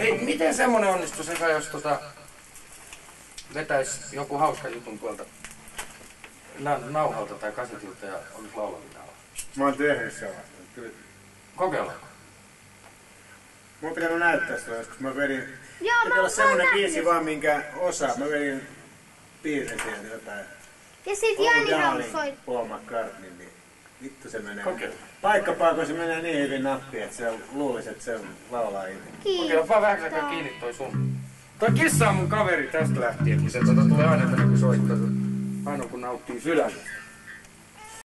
Hei, miten semmonen onnistus eka, jos tota vetäis joku hauska jutun tuolta na- nauhalta tai kasetilta ja olisi laulaminen? Mä oon tehnyt sellaista. Kyllä. Kokeillaan. Mun on pitänyt näyttää sitä joskus. Mä vedin... Joo, mä, mä olla oon semmonen nähnyt. biisi vaan, minkä osa. Mä vedin sieltä jotain. Ja sit Jani soi. Paul McCartney, niin vittu se menee. Kokeillaan. Paikkapaikoin se menee niin hyvin nappiin, että se luulisi, että se laulaa itse. Kokeillaan vaan vähän aikaa kiinni toi sun. Toi kissa on mun kaveri tästä lähtien, niin se tota, tulee aina tänne kun soittaa. Aina kun nauttii sydämestä.